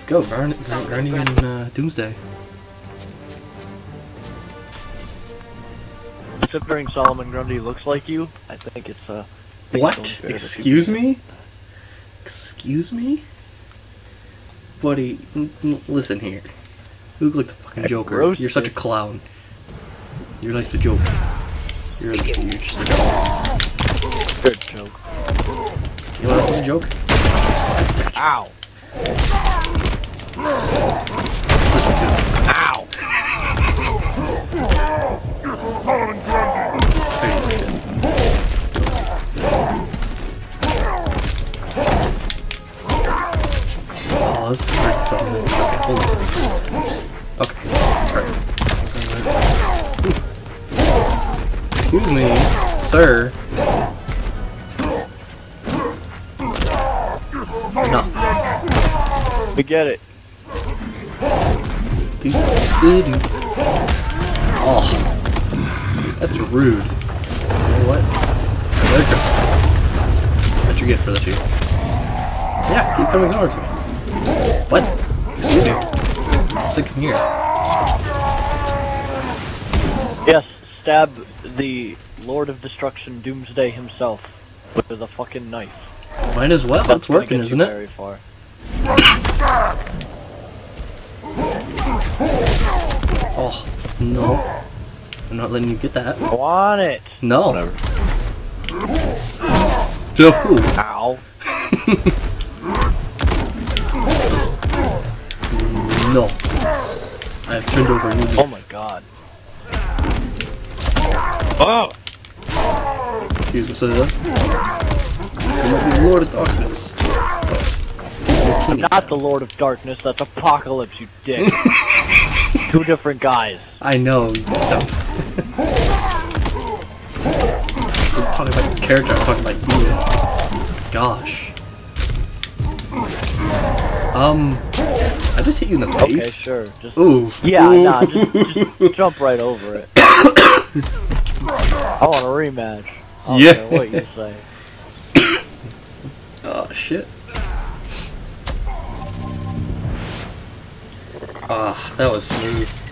Let's go, grind, grind, grinding in uh, Doomsday. Considering Solomon Grundy looks like you, I think it's uh. Think What? fair Excuse me? Excuse me? Buddy, n- n- listen here. You look like the fucking I Joker. roasted. You're such a clown. You're like the Joker. You're, you're just a joke. Good joke. You know what else is a joke? This fucking statue. Ow! This one too. Ow! Oh, this is. Something. Okay, hold on. Okay. Excuse me, sir. No. We get it. Oh, that's rude. You know what? There it goes. What you get for the shield? Yeah, keep coming over to me. What? Excuse me. So come here. Yes, stab the Lord of Destruction Doomsday himself with a fucking knife. Might as well. That's gonna working, isn't it? Very far. Oh, no. I'm not letting you get that. I want it. No. Whatever. Ow. No. I have turned over a new Oh my god. Oh! Excuse me, sir. You might be the Lord of Darkness. You're king of Not the Lord of Darkness, that's Apocalypse, you dick. Two different guys. I know. I'm talking about your character, I'm talking about you. Gosh. Um, I just hit you in the face. Okay, sure. Just Ooh. Yeah, Ooh. nah, just, just jump right over it. I want a rematch. I don't Yeah. what you say. Oh shit. Ah, that was smooth.